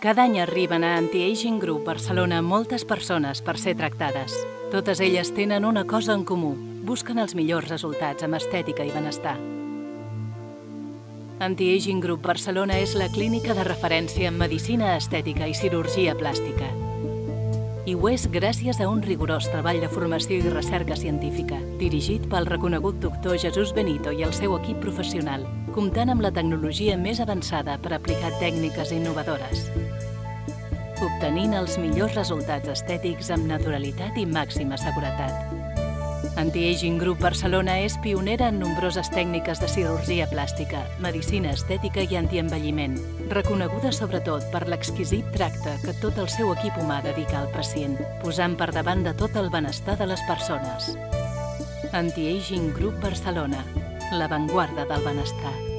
Cada any arriben a Anti-Aging Group Barcelona moltes persones per ser tractades. Totes elles tenen una cosa en comú. Busquen els millors resultats amb estètica i benestar. Anti-Aging Group Barcelona és la clínica de referència en medicina estètica i cirurgia plàstica. I ho és gràcies a un rigorós treball de formació i recerca científica, dirigit pel reconegut doctor Jesús Benito i el seu equip professional, comptant amb la tecnologia més avançada per aplicar tècniques innovadores. Obtenint els millors resultats estètics amb naturalitat i màxima seguretat. Anti-Aging Group Barcelona és pionera en nombroses tècniques de cirurgia plàstica, medicina estètica i antienvelliment, reconeguda sobretot per l'exquisit tracte que tot el seu equip humà dedica al pacient, posant per davant de tot el benestar de les persones. Anti-Aging Group Barcelona, l'avantguarda del benestar.